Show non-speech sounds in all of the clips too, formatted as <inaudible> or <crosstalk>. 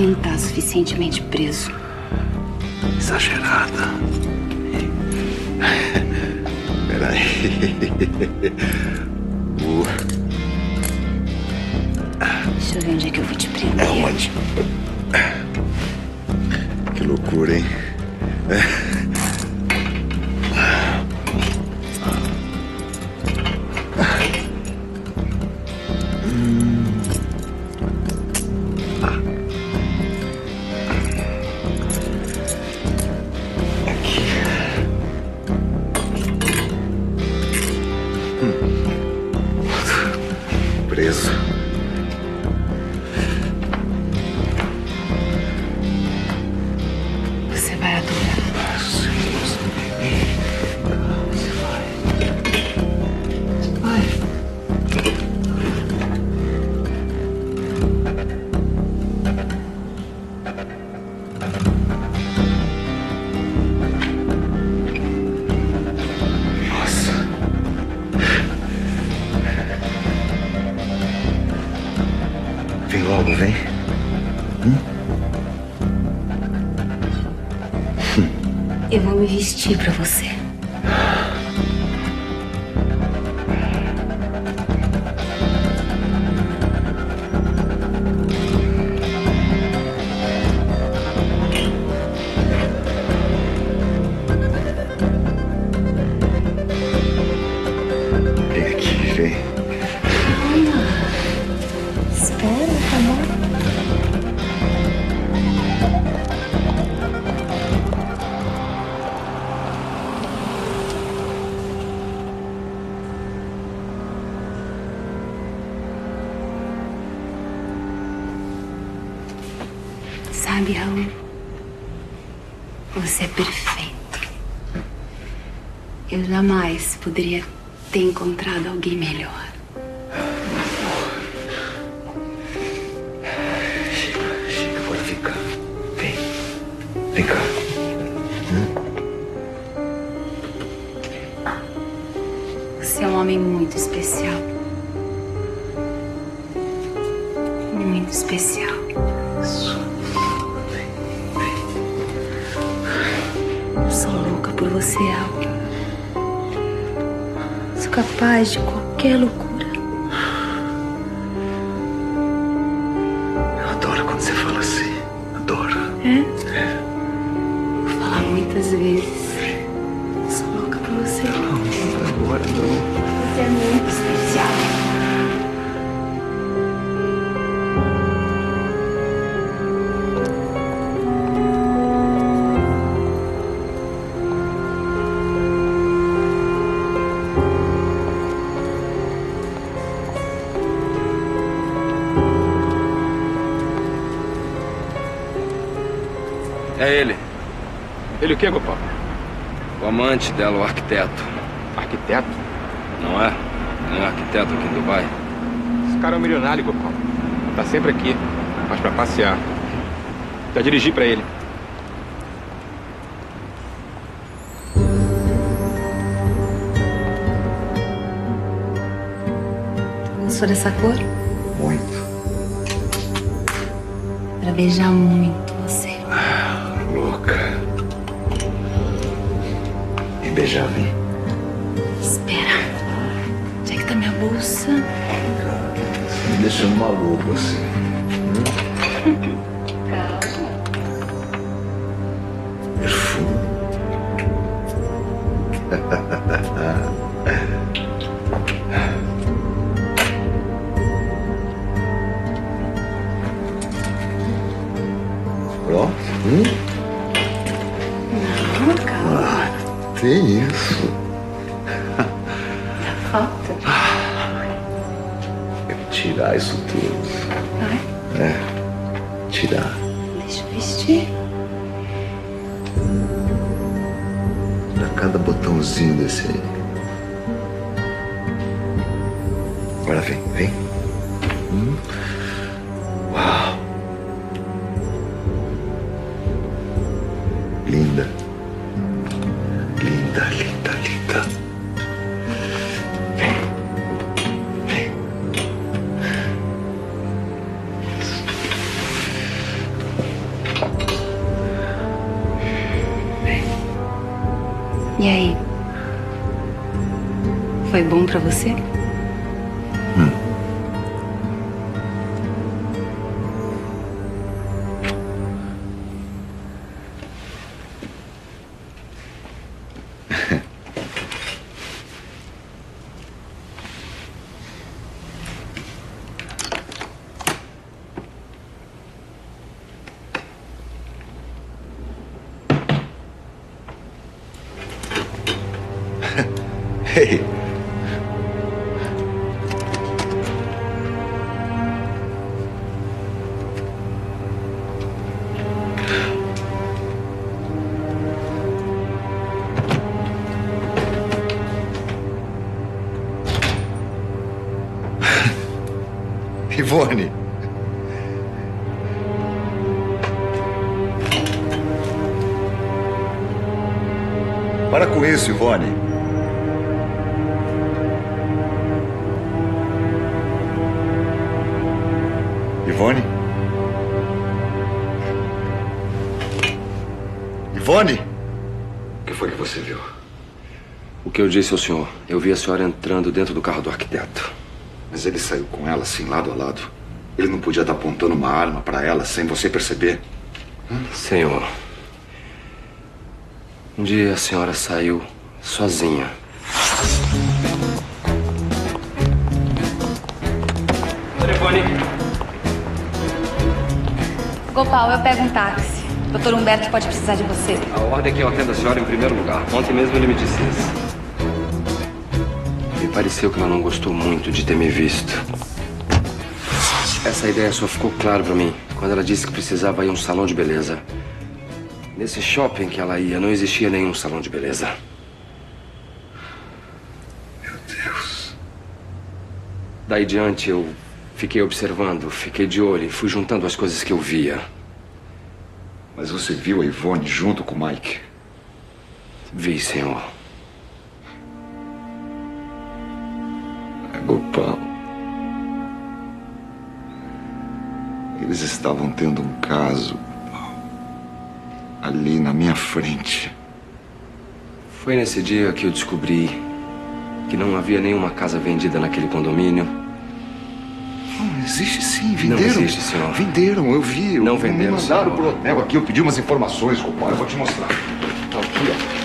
não tá suficientemente preso. Exagerada. Peraí. Uh, Deixa eu ver onde é que eu vou te prender. é onde? Que loucura, hein? Vou me vestir pra você. Sabe, Raul? Você é perfeito. Eu jamais poderia ter encontrado alguém melhor. Chega, chega, agora vem. Vem. Vem cá. Você é um homem muito especial. Muito especial. Louca por você, Al. Sou capaz de qualquer loucura. Ele. Ele o quê, Gopal? O amante dela, o arquiteto. Arquiteto? Não é? Não é arquiteto aqui em Dubai? Esse cara é um milionário, Gopal. Tá sempre aqui, mas pra passear. Já dirigi pra ele. Gostou dessa cor? Muito. Pra beijar muito Me beijar, vem. Espera. Onde é que tá minha bolsa? Você me deixando maluco assim. Perfume. <laughs> <laughs> Ivone. Para com isso. Ivone? Ivone? O que foi que você viu? O que eu disse ao senhor? Eu vi a senhora entrando dentro do carro do arquiteto. Mas ele saiu com ela assim, lado a lado. Ele não podia estar apontando uma arma para ela sem você perceber. Senhor. Um dia a senhora saiu sozinha. Telefone. Gopal, eu pego um táxi. Doutor Humberto pode precisar de você. A ordem é que eu atenda a senhora em primeiro lugar. Ontem mesmo ele me disse isso. Me pareceu que ela não gostou muito de ter me visto. Essa ideia só ficou claro pra mim quando ela disse que precisava ir a um salão de beleza. Nesse shopping que ela ia, não existia nenhum salão de beleza. Meu Deus. Daí diante eu fiquei observando, fiquei de olho e fui juntando as coisas que eu via. Mas você viu a Ivone junto com o Mike? Vi, senhor. É Gopal. Eles estavam tendo um caso. Ali na minha frente. Foi nesse dia que eu descobri que não havia nenhuma casa vendida naquele condomínio. Não, existe sim, venderam. existe, senhor. Venderam, eu vi. Não Me venderam, mandaram senhor. pro hotel aqui, eu pedi umas informações, Gopal. Eu vou te mostrar. Tá aqui, ó.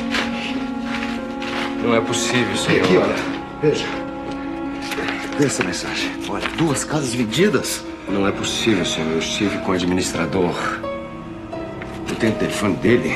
Não é possível, senhor. aqui, olha. Veja. Vê essa mensagem. Olha, duas casas vendidas. Não é possível, senhor. Eu estive com o administrador. Eu tenho o telefone dele.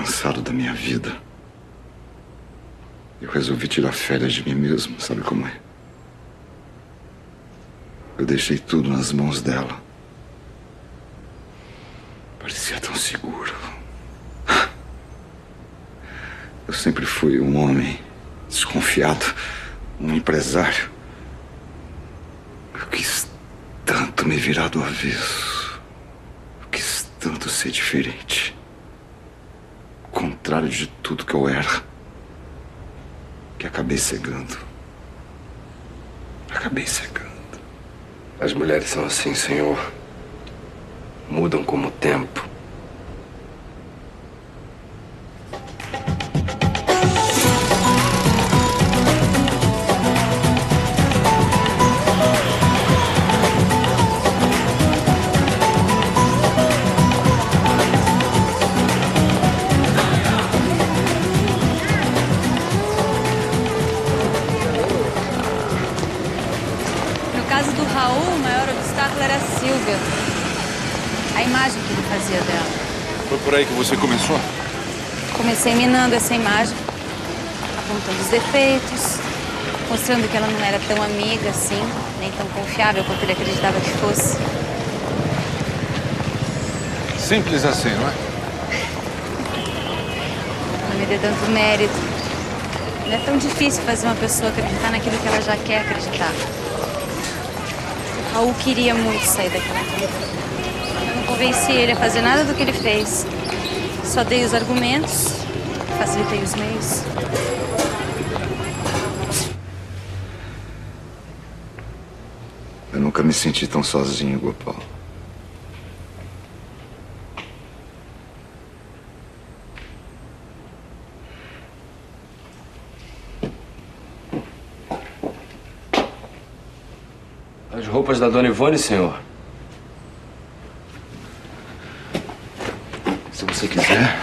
Cansado da minha vida. Eu resolvi tirar férias de mim mesmo, sabe como é? Eu deixei tudo nas mãos dela. Parecia tão seguro. Eu sempre fui um homem desconfiado, um empresário. Eu quis tanto me virar do avesso. Eu quis tanto ser diferente. Contrário de tudo que eu era. que acabei cegando. Acabei cegando. As mulheres são assim, senhor. Mudam como o tempo. Obstáculo era a Silvia. A imagem que ele fazia dela. Foi por aí que você começou? Comecei minando essa imagem, apontando os defeitos, mostrando que ela não era tão amiga assim, nem tão confiável quanto ele acreditava que fosse. Simples assim, não é? Não me dê tanto mérito. Não é tão difícil fazer uma pessoa acreditar naquilo que ela já quer acreditar. Raul queria muito sair daquela. Eu não convenci ele a fazer nada do que ele fez. Só dei os argumentos, facilitei os meios. Eu nunca me senti tão sozinho, Gopal. As roupas da dona Ivone, senhor. Se você quiser,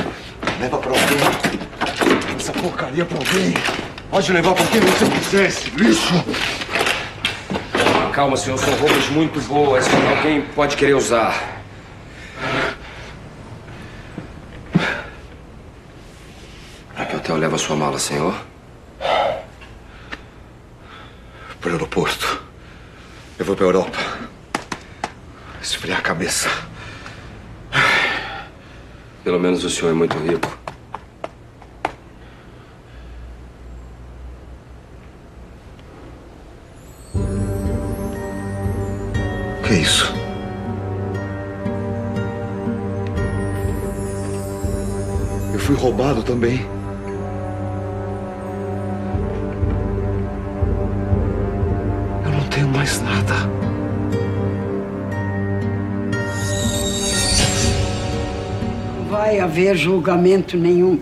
leva pra alguém. Essa porcaria pra alguém. Pode levar pra quem você quiser, esse lixo. Calma, senhor. São roupas muito boas que alguém pode querer usar. Pra que hotel leva a sua mala, senhor? Pro aeroporto. Eu vou pra Europa. Esfriar a cabeça. Pelo menos o senhor é muito rico. Que isso? Eu fui roubado também. Vai haver julgamento nenhum.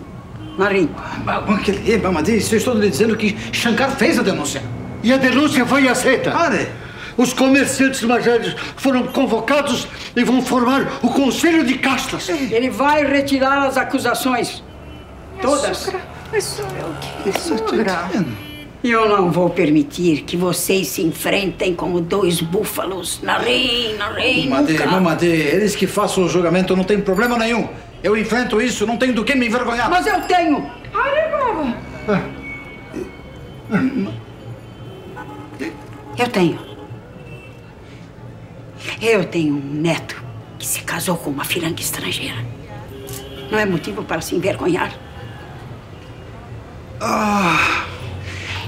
Marim, Mas, Mamadi, eu estou lhe dizendo que Shankar fez a denúncia. E a denúncia foi aceita. Pare! Os comerciantes majores foram convocados e vão formar o Conselho de Castas. ele vai retirar as acusações. Todas. Mas é o que, sogra? E eu não vou permitir que vocês se enfrentem como dois búfalos. Narim, narim, Mamadi, nunca. Mamadi, eles que façam o julgamento não tem problema nenhum. Eu enfrento isso, não tenho do que me envergonhar. Mas eu tenho. Eu tenho. Eu tenho um neto que se casou com uma firanga estrangeira. Não é motivo para se envergonhar.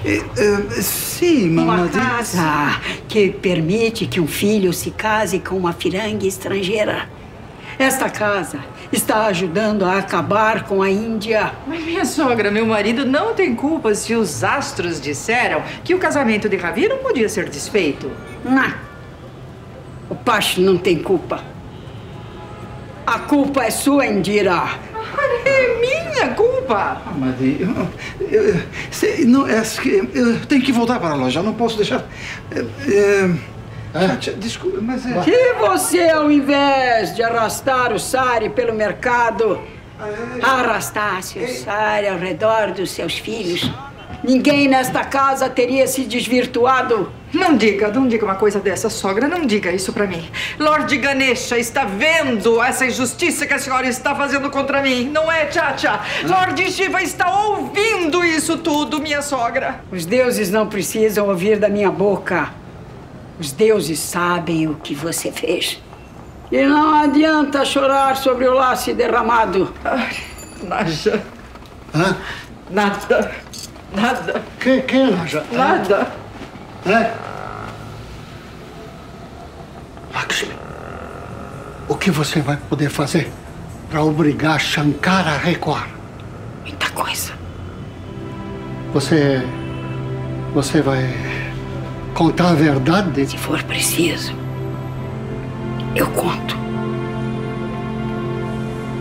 Eh, eh, sim, Uma Mamadi. casa que permite que um filho se case com uma firanga estrangeira. Esta casa está ajudando a acabar com a Índia. Mas minha sogra, meu marido não tem culpa se os astros disseram que o casamento de Ravi não podia ser desfeito. Não. O Pacho não tem culpa. A culpa é sua, Indira. É minha culpa. Mamadi, eu, eu, eu- se- não, é que eu tenho que voltar para a loja, eu não posso deixar. eh, eh, Desculpa, mas é. Se você, ao invés de arrastar o Sari pelo mercado, arrastasse o Sari ao redor dos seus filhos, ninguém nesta casa teria se desvirtuado. Não diga, não diga uma coisa dessa, sogra. Não diga isso pra mim. Lord Ganesha está vendo essa injustiça que a senhora está fazendo contra mim. Não é, Tchatcha? Lord Shiva está ouvindo isso tudo, minha sogra. Os deuses não precisam ouvir da minha boca. Os deuses sabem o que você fez. E não adianta chorar sobre o laço derramado. Naja, Hã? nada. Nada. Que, que, Naja? Nada. É? Lakshmi, o que você vai poder fazer para obrigar Shankar a recuar? Muita coisa. Você. Você vai contar a verdade? Se for preciso, eu conto.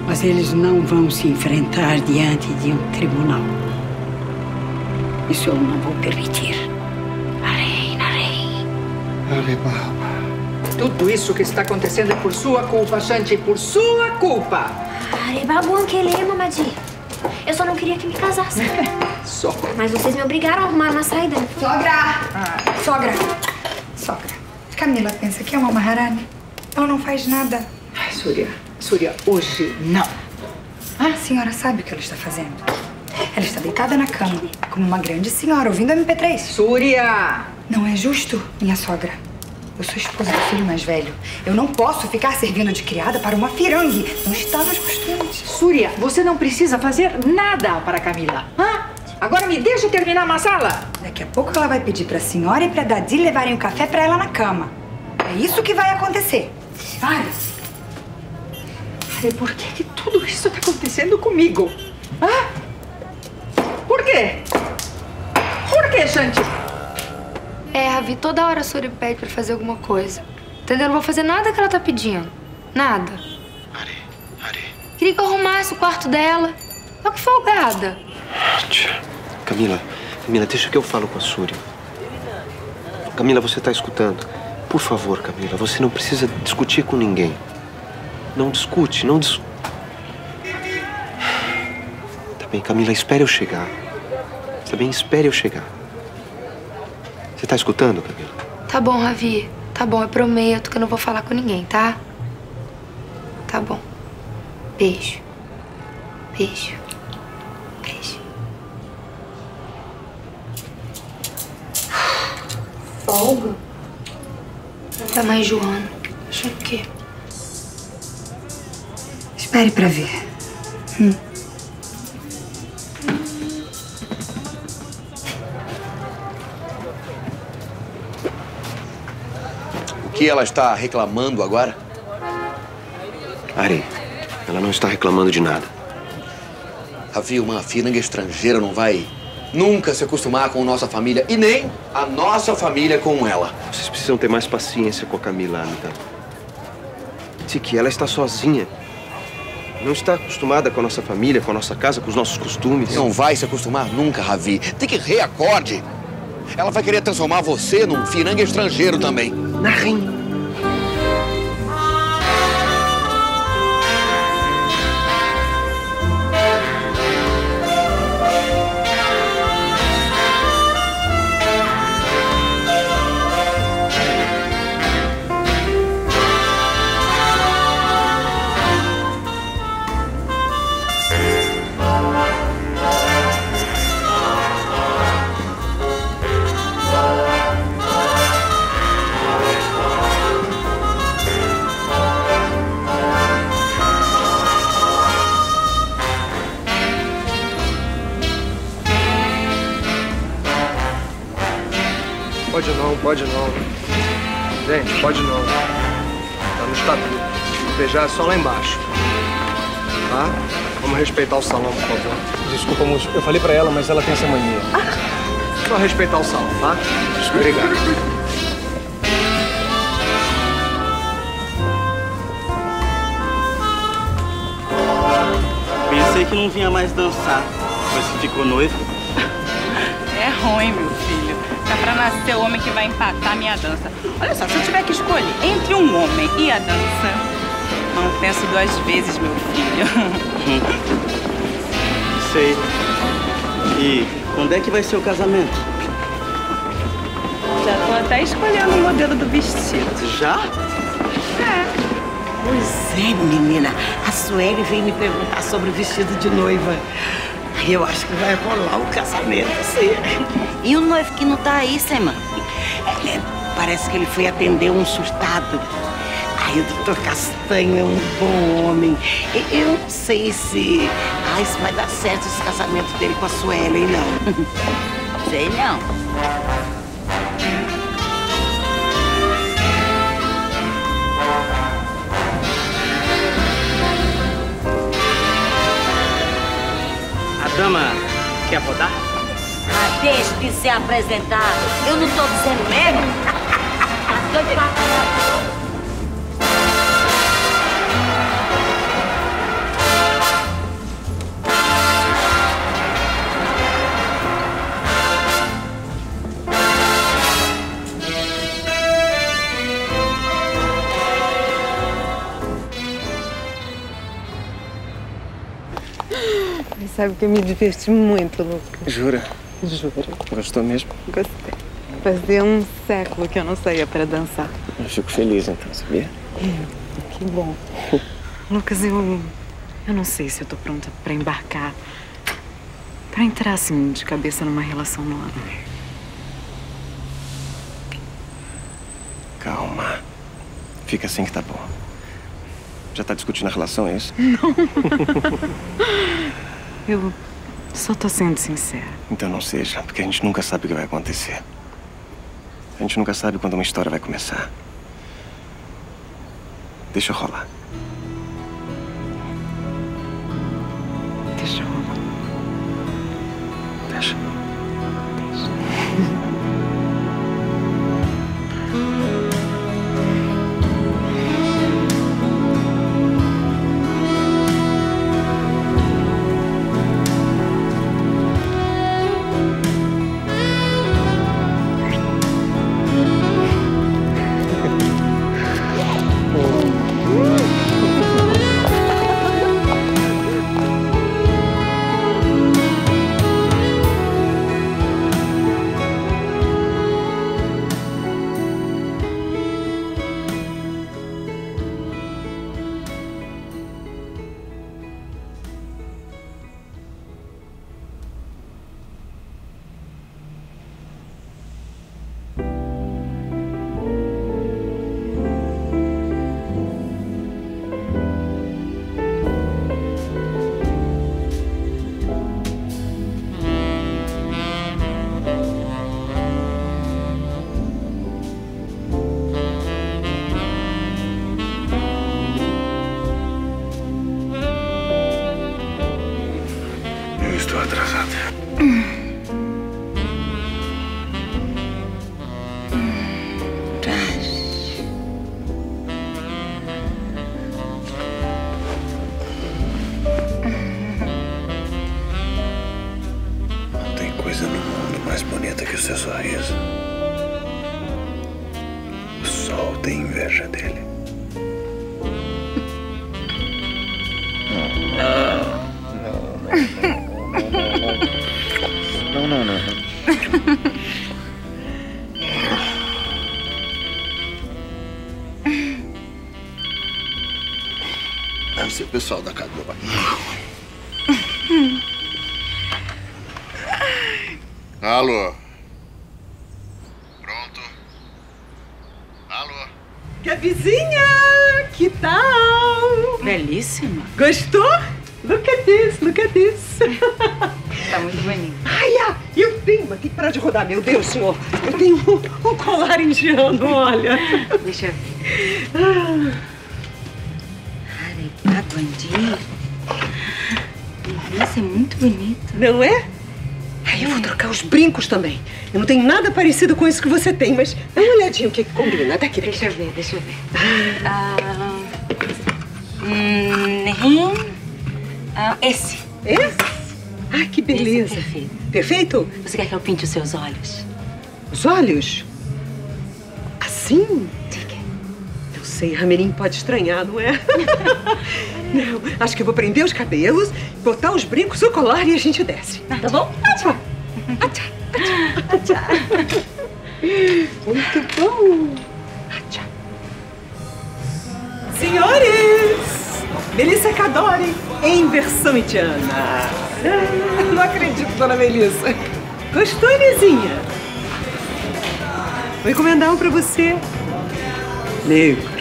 Mas eles não vão se enfrentar diante de um tribunal. Isso eu não vou permitir. Narei, narei. Alibaba. Tudo isso que está acontecendo é por sua culpa, Shanti, por sua culpa. Arebabu Ankele, mamadi. Eu só não queria que me casasse. <laughs> Só. Mas vocês me obrigaram a arrumar uma saída. Sogra! Sogra! Sogra. Camila pensa que é uma Maharani. Ela não faz nada. Ai, Surya, Surya, hoje não. A senhora sabe o que ela está fazendo. Ela está deitada na cama, como uma grande senhora, ouvindo MP3. Surya! Não é justo, minha sogra. Eu sou esposa do filho mais velho. Eu não posso ficar servindo de criada para uma firangue. Não está nos costumes. Surya, você não precisa fazer nada para Camila. Hã? Agora me deixa terminar a masala. Daqui a pouco ela vai pedir para a senhora e para Dadi levarem o café para ela na cama. É isso que vai acontecer. Vai. Ai, por que, que tudo isso está acontecendo comigo? Hã? Por quê? Por quê, Shanti? É, Ravi, toda hora a Suri pede pra fazer alguma coisa. Entendeu? Eu não vou fazer nada que ela tá pedindo. Nada. Ari, Ari. Queria que eu arrumasse o quarto dela. Olha que folgada. Camila, Camila, deixa que eu falo com a Súria. Camila, você tá escutando? Por favor, Camila, você não precisa discutir com ninguém. Não discute, não dis... Tá bem, Camila, espere eu chegar. Tá bem, espere eu chegar. Você tá escutando, Camila? Tá bom, Ravi. Tá bom, eu prometo que eu não vou falar com ninguém, tá? Tá bom. Beijo. Beijo. Beijo. Folga? Tá mais Joana. Achei o quê? Espere para ver. Hum. Que ela está reclamando agora? Ari, ela não está reclamando de nada. Ravi, uma firanga estrangeira não vai nunca se acostumar com nossa família e nem a nossa família com ela. Vocês precisam ter mais paciência com a Camila, Amita. Tiki, ela está sozinha. Não está acostumada com a nossa família, com a nossa casa, com os nossos costumes. Não vai se acostumar nunca, Ravi. Tem que reacorde. Ela vai querer transformar você num firanga estrangeiro também. Narim. Respeitar o salão, por favor. Desculpa, moço. Eu falei pra ela, mas ela tem essa mania. Só respeitar o salão, tá? Obrigado. Pensei que não vinha mais dançar, mas ficou noiva. É ruim, meu filho. É pra nascer o homem que vai empatar a minha dança. Olha só, se eu tiver que escolher entre um homem e a dança, não penso duas vezes, meu filho. <laughs> Sei. E quando é que vai ser o casamento? Já tô até escolhendo o modelo do vestido. Já? É. Pois é, menina. A Sueli veio me perguntar sobre o vestido de noiva. Eu acho que vai rolar o casamento, sim. E o noivo que não tá aí, Sema? É, parece que ele foi atender um surtado. Ai, o doutor Castanho é um bom homem. Eu não sei se... Ai, se vai dar certo esse casamento dele com a Sueli, não. <laughs> Sei não. A dama quer rodar? Deixe de ser apresentado. Eu não tô dizendo mesmo? <laughs> Tá doido pra sabe que eu me diverti muito, Lucas. Jura? Juro. Gostou mesmo? Gostei. Fazia um século que eu não saía pra dançar. Eu fico feliz então, sabia? <laughs> Que bom. <laughs> Lucas, eu. Eu não sei se eu tô pronta pra embarcar. Pra entrar assim, de cabeça numa relação nova. Calma. Fica assim que tá bom. Já tá discutindo a relação, é isso? Não. <laughs> Eu só tô sendo sincera. Então não seja, porque a gente nunca sabe o que vai acontecer. A gente nunca sabe quando uma história vai começar. Deixa rolar. Deixa rolar. Deixa. Eu <laughs> pessoal da do meu pai. Alô? Que vizinha! Que tal? Belíssima. Gostou? Look at this, look at this. <laughs> Tá muito bonito. Ai, ah, eu tenho, mas tem que parar de rodar, meu Deus, senhor. Eu tenho um, um colar indiano, olha. Deixa eu ver. Ah, Aguandi. Isso é muito bonito. não é? Ai, eu vou trocar os brincos também. Eu não tenho nada parecido com isso que você tem, mas dá uma olhadinha o que, que combina. Daqui, daqui. Deixa eu ver, deixa eu ver. Ah, hum, ah, esse. Esse? Ai, que beleza. Esse é perfeito. Perfeito? Você quer que eu pinte os seus olhos? Os olhos? Assim? Sei, Ramerim pode estranhar, não é? <laughs> não, acho que eu vou prender os cabelos, botar os brincos, o colar e a gente desce. Tá bom? Atchá. Atchá. Atchá. Atchá. Muito bom. Atchá. Senhores, Melissa Cadore em versão indiana. <laughs> Não acredito, dona Melissa. Gostou, Inizinha? Vou encomendar um pra você. Negro.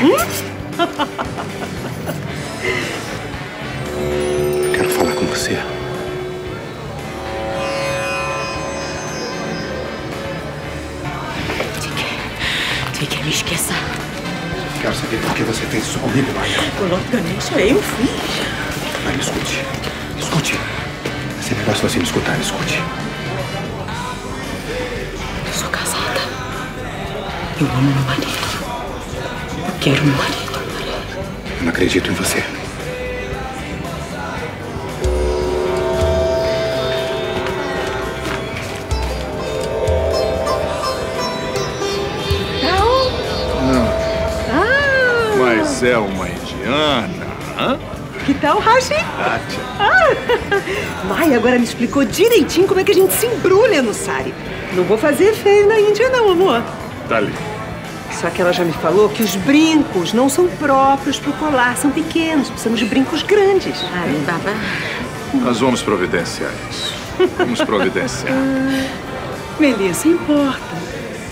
Eu hum? <laughs> quero falar com você. Tive que me esqueça. Quero saber por que você fez isso comigo, Maria. O Lord Ganesha, eu fiz. Maria, escute. Escute. Esse sempre melhor se você me escutar. Escute. Eu sou casada. Eu amo meu marido. Eu quero meu marido. Eu não acredito em você. Não. Ah! Mas é uma indiana. Hã? Que tal, Raji? Kátia. Ah! <laughs> Maia agora me explicou direitinho como é que a gente se embrulha no sari. Não vou fazer feio na Índia, não, amor. Tá ali. Só que ela já me falou que os brincos não são próprios pro colar, são pequenos. Precisamos de brincos grandes. Ai, babá. Nós vamos providenciar isso. Vamos providenciar. <laughs> Melissa, importa.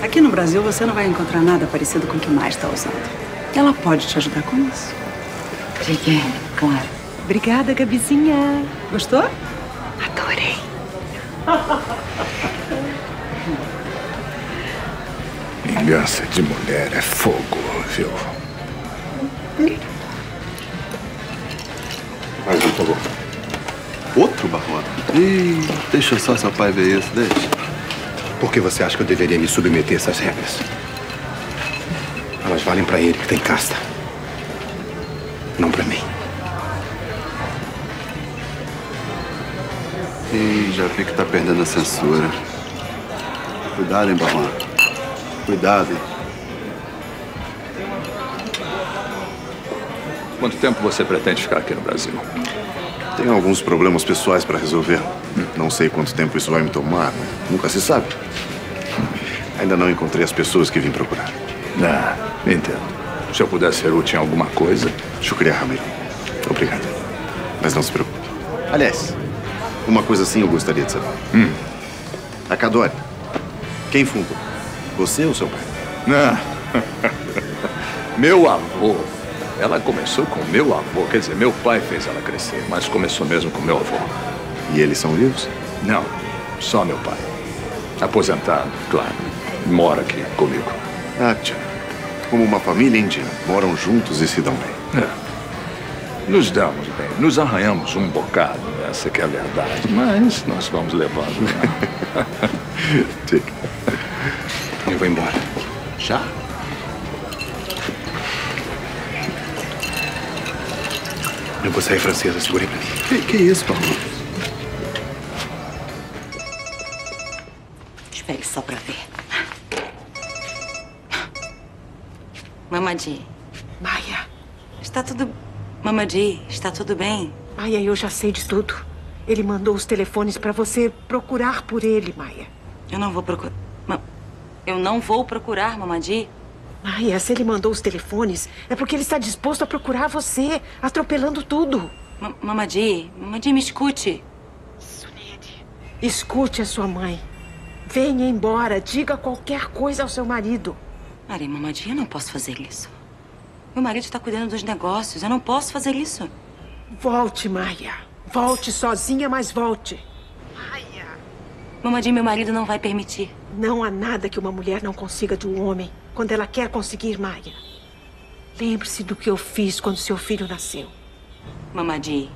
Aqui no Brasil você não vai encontrar nada parecido com o que mais está usando. Ela pode te ajudar com isso. Obrigada, claro. Obrigada, Gabizinha. Gostou? Adorei. <laughs> Vingança de mulher é fogo, viu? Mais um, por favor. Outro, Barrona? Ih, deixa só seu pai ver isso, deixa. Por que você acha que eu deveria me submeter a essas regras? Elas valem pra ele, que tem casta. Não pra mim. Ih, já vi que tá perdendo a censura. Cuidado, hein, Barrona. Cuidado. Quanto tempo você pretende ficar aqui no Brasil? Tenho alguns problemas pessoais para resolver. Não sei quanto tempo isso vai me tomar. Nunca se sabe. Ainda não encontrei as pessoas que vim procurar. Ah, entendo. Se eu pudesse ser útil em alguma coisa. Shukriya, Ramiro. Obrigado. Mas não se preocupe. Aliás, uma coisa assim eu gostaria de saber. Hum. A Cadore, quem fundou? Você ou seu pai? Ah. <laughs> meu avô. Ela começou com meu avô. Quer dizer, meu pai fez ela crescer, mas começou mesmo com meu avô. E eles são vivos? Não, só meu pai. Aposentado, claro. Mora aqui comigo. Ah, tchau. Como uma família indiana. Moram juntos e se dão bem. É. Nos damos bem, nos arranhamos um bocado, essa que é a verdade. Mas nós vamos levando. Né? <laughs> <laughs> Vou embora. Já? Eu vou sair francesa, segurei pra mim. Que, que isso, Paulo? Espere só pra ver. Mamadi. Maia. Está tudo... Mamadi, está tudo bem? Maia, eu já sei de tudo. Ele mandou os telefones pra você procurar por ele, Maia. Eu não vou procurar... Eu não vou procurar, Mamadi. Maia, se ele mandou os telefones, é porque ele está disposto a procurar você, atropelando tudo. Ma Mamadi, Mamadi, me escute. Escute a sua mãe. Venha embora, diga qualquer coisa ao seu marido. Maria, Mamadi, eu não posso fazer isso. Meu marido está cuidando dos negócios, eu não posso fazer isso. Volte, Maia. Volte sozinha, mas volte. Mamadi, meu marido não vai permitir. Não há nada que uma mulher não consiga de um homem quando ela quer conseguir, Maia. Lembre-se do que eu fiz quando seu filho nasceu. Mamadi.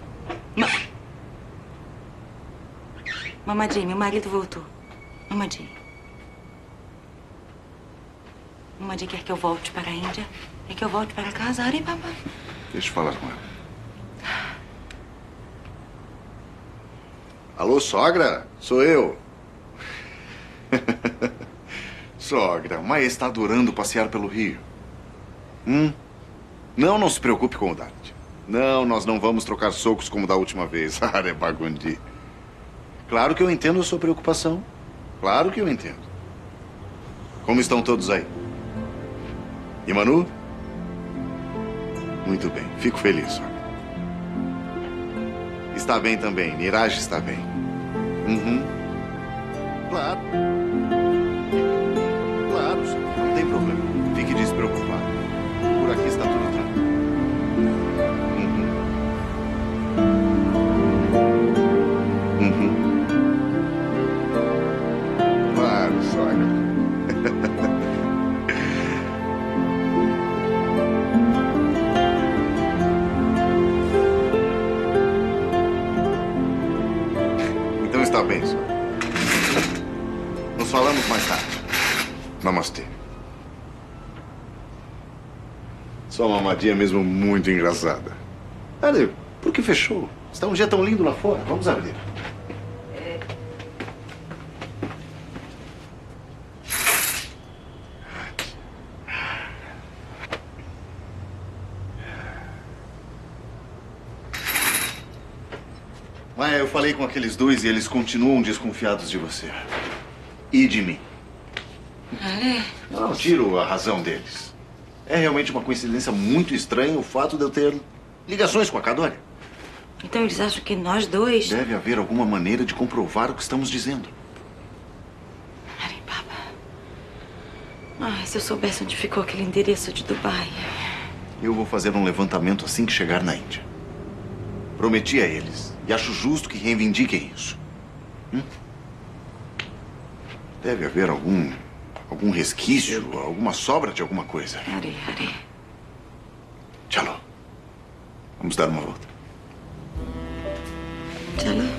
Ma... Mamadi, meu marido voltou. Mamadi. Mamadi quer que eu volte para a Índia? Quer que eu volte para casa? Ari, papai. Deixa eu falar com ela. Alô, sogra? Sou eu. Sogra, Maia está adorando passear pelo Rio. Hum? Não, não se preocupe com o Dart. Não, nós não vamos trocar socos como da última vez. <laughs> Arebagundi. Claro que eu entendo a sua preocupação. Claro que eu entendo. Como estão todos aí? E Manu? Muito bem, fico feliz, sogra. Está bem também, Niraj está bem. Uhum. Claro, Está senhor. Nos falamos mais tarde. Namastê. Sua mamadinha é mesmo muito engraçada. Ali, por que fechou? Está um dia tão lindo lá fora. Vamos abrir. Falei com aqueles dois e eles continuam desconfiados de você. E de mim. Ah, é? Eu não tiro a razão deles. É realmente uma coincidência muito estranha o fato de eu ter ligações com a Cadória. Então eles acham que nós dois... Deve haver alguma maneira de comprovar o que estamos dizendo. Ai, se eu soubesse onde ficou aquele endereço de Dubai. Eu vou fazer um levantamento assim que chegar na Índia. Prometi a eles. E acho justo que reivindiquem isso. Hum? Deve haver algum. algum resquício, alguma sobra de alguma coisa. Ari, Ari. Tchau. Vamos dar uma volta. Tchau.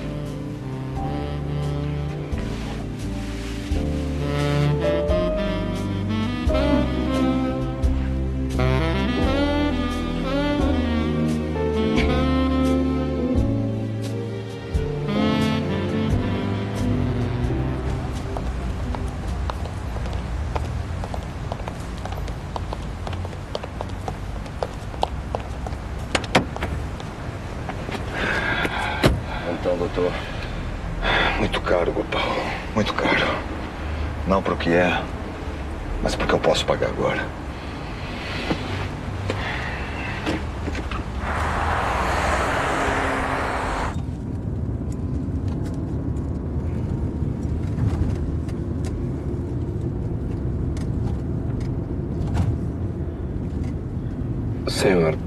Senhor,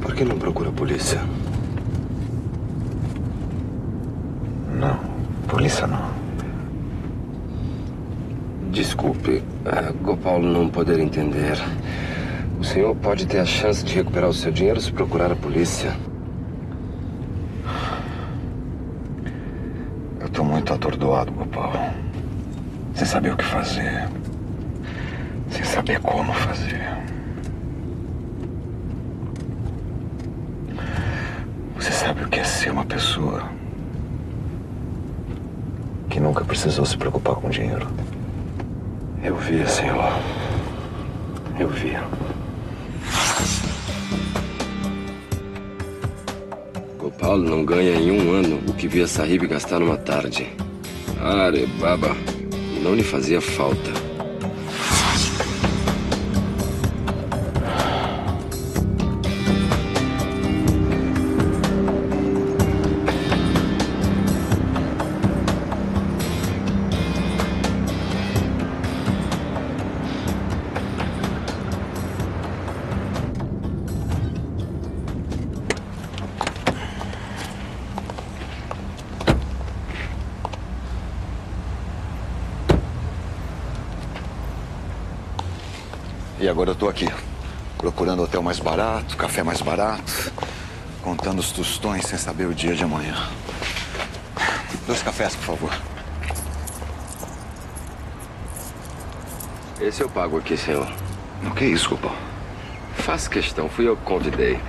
por que não procura a polícia? Não, polícia não. Desculpe, é, Gopal não poder entender. O senhor pode ter a chance de recuperar o seu dinheiro se procurar a polícia. Eu tô muito atordoado, Gopal. Sem saber o que fazer. Sem saber como fazer. Você sabe o que é uma pessoa que nunca precisou se preocupar com dinheiro? Eu vi, senhor. Eu vi. Gopal não ganha em um ano o que via Sahib gastar numa tarde. Are, baba, não lhe fazia falta. Agora eu tô aqui, procurando hotel mais barato, café mais barato, contando os tostões sem saber o dia de amanhã. Dois cafés, por favor. Esse eu pago aqui, senhor. O que é isso, Gopal? Faz questão, fui eu que convidei.